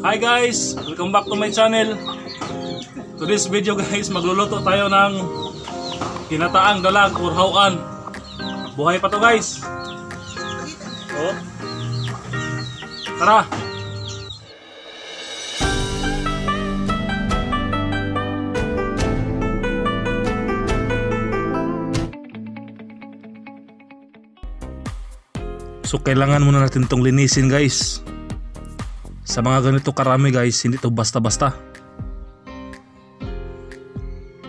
Hi guys! Welcome back to my channel. Today's video guys, magluluto tayo ng kinataang dalag or hawan. Buhay pa to guys. Oh. Tara! So kailangan muna natin tong linisin guys. Sa mga ganito karami guys, hindi to basta-basta.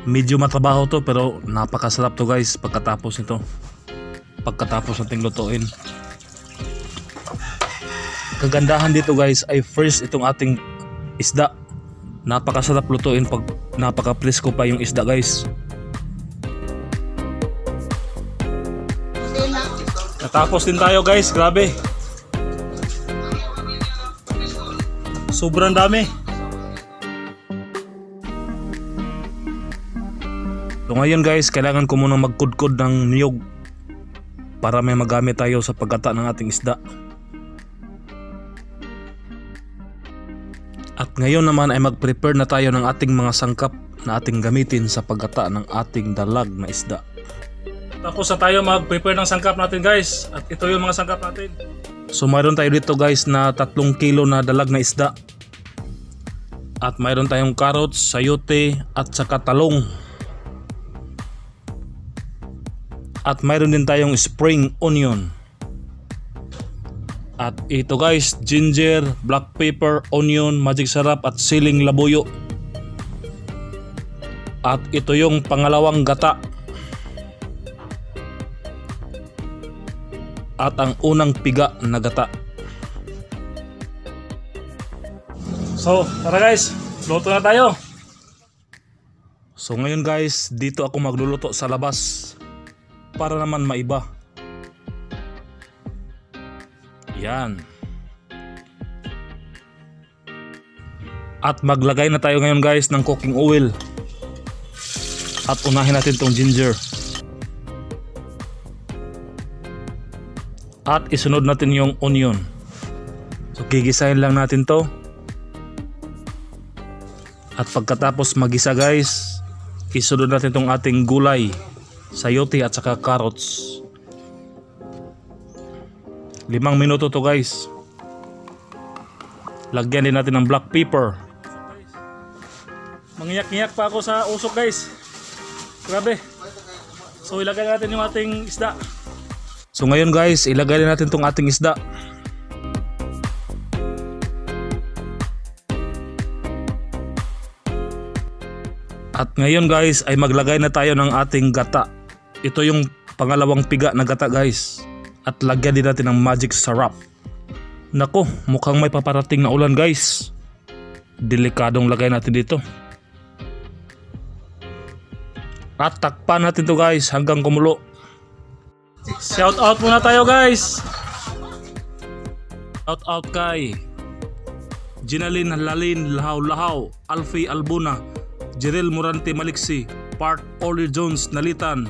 Medyo matrabaho to pero napakasarap to guys pagkatapos nito. Pagkatapos nating lutuin. Kagandahan dito guys ay first itong ating isda. Napakasarap lutuin pag napaka-presko pa yung isda guys. Natapos din tayo guys, grabe. Sobrang dami. So ngayon guys, kailangan ko munang magkudkod ng niyog para may magamit tayo sa pagkata ng ating isda. At ngayon naman ay mag-prepare na tayo ng ating mga sangkap na ating gamitin sa pagkata ng ating dalag na isda. Tapos na tayo mag-prepare ng sangkap natin guys. At ito yung mga sangkap natin. So mayroon tayo dito guys na 3 kilo na dalag na isda. At mayroon tayong carrots, sayote at saka talong. At mayroon din tayong spring onion. At ito guys, ginger, black pepper, onion, magic sarap at siling labuyo. At ito yung pangalawang gata at ang unang piga na gata. So, tara guys, luto na tayo. So ngayon guys, dito ako magluluto sa labas para naman maiba. Yan. At maglagay na tayo ngayon guys ng cooking oil. At unahin natin tong ginger. At isunod natin yung onion. So gigisahin lang natin to. At pagkatapos magisa guys, isunod natin tong ating gulay, sayote at saka carrots. Limang minuto to guys. Lagyan din natin ng black pepper. Mangiyak-ngiyak pa ako sa usok guys. Grabe. So ilagay natin yung ating isda. So ngayon guys, ilagay na natin tong ating isda. At ngayon guys ay maglagay na tayo ng ating gata. Ito yung pangalawang piga na gata guys. At lagyan din natin ng magic syrup. Nako, mukhang may paparating na ulan guys. Delikadong lagay natin dito. At takpan natin to guys hanggang kumulo. Shout out muna tayo guys. Shout out kay Ginalin Lalin Lahaw Lahaw, Alfie Albuna, Jerel Morante Maliksi, Part Oli Jones Nalitan,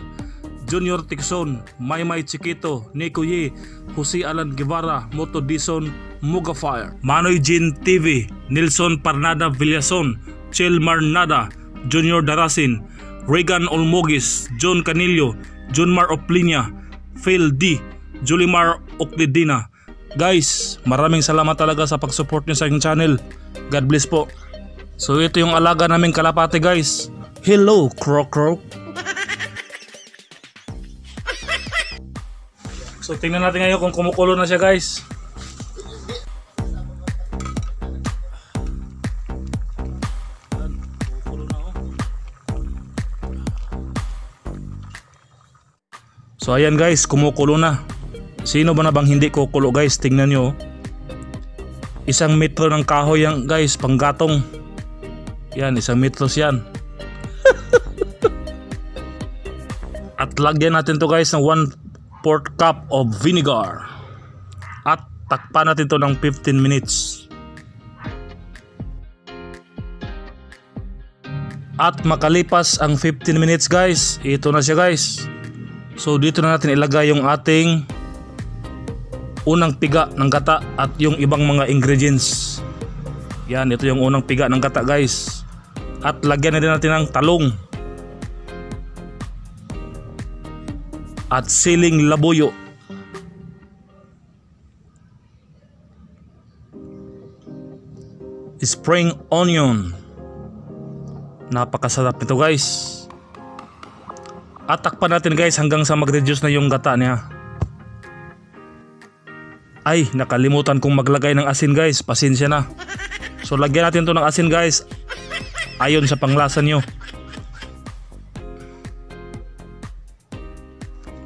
Junior Tixon, Maymay Chiquito, Nico Ye, Jose Alan Guevara, Moto Dison, Mugafire, Manoy Jin TV, Nilson Parnada Villason, Chel Marnada, Junior Darasin, Regan Olmogis, John Canillo, Junmar Oplinia, Phil D, Julimar Oklidina. Guys, maraming salamat talaga sa pag-support niyo sa aking channel. God bless po. So ito yung alaga naming kalapate guys. Hello, Croc Croc. So tingnan natin ngayon kung kumukulo na siya guys. So ayan guys, kumukulo na. Sino ba na bang hindi kukulo guys? Tingnan nyo. Isang metro ng kahoy yan guys, panggatong. Yan, isang metros yan. At lagyan natin to guys ng 1 4 cup of vinegar. At takpan natin to ng 15 minutes. At makalipas ang 15 minutes guys, ito na siya guys. So dito na natin ilagay yung ating unang piga ng gata at yung ibang mga ingredients. Yan, ito yung unang piga ng gata guys. At lagyan na din natin ng talong. At siling labuyo. Spring onion. Napakasarap nito guys. At takpan natin guys hanggang sa mag-reduce na yung gata niya. Ay, nakalimutan kong maglagay ng asin guys. Pasensya na. So lagyan natin to ng asin guys. Ayon sa panglasa nyo.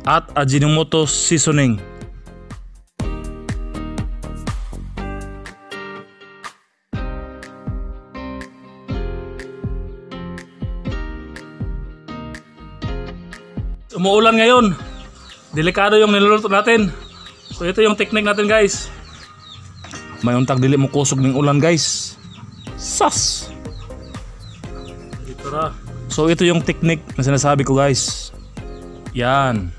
At Ajinomoto seasoning. Umuulan ngayon. Delikado yung niluluto natin. So ito yung technique natin guys. May untag dili mo kusog ng ulan guys. Sas! Dito na. So ito yung technique na sinasabi ko guys. Yan.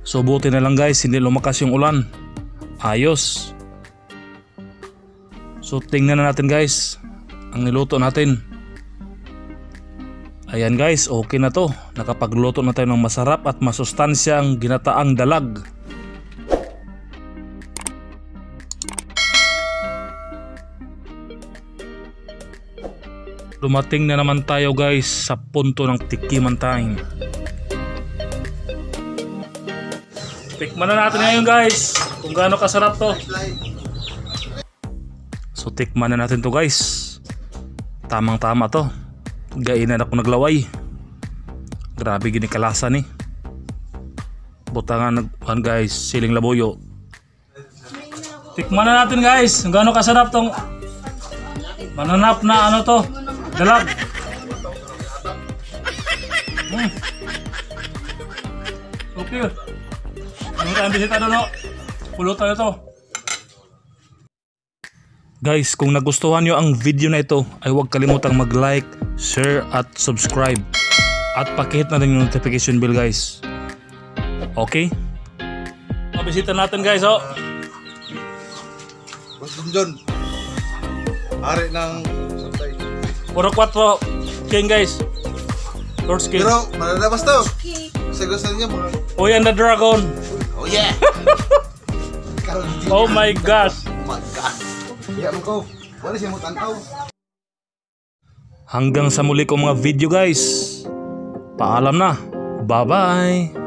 So buti na lang guys, hindi lumakas yung ulan. Ayos. So tingnan na natin guys ang niluto natin. Ayan guys, okay na to. Nakapagluto na tayo ng masarap at masustansyang ginataang dalag. Dumating na naman tayo guys sa punto ng tikiman time. Tikman na natin ngayon guys kung gaano kasarap to. So tikman na natin to guys. Tamang tama to. Gainan ako naglaway. Grabe gini kalasa ni. Butangan nagkuhan guys, siling labuyo. Tikman na natin guys, kung gaano kasarap tong mananap na ano to, dalag. Mm. Okay. Ano tayong bisita doon no? Pulutan na to. Guys, kung nagustuhan nyo ang video na ito, ay huwag kalimutang mag-like, share at subscribe. At pakihit na rin yung notification bell guys. Okay? Mabisita natin guys oh. Boss Junjun. Hari ng Santay. Puro 4 king guys. Lord king. Pero, malalabas to. Kasi gusto niya mga... Uy, and the dragon. Oh yeah! Oh my gosh. Oh my. Iya mo ko. Wala siya mo tanaw. Hanggang sa muli kong mga video guys. Paalam na. Bye-bye.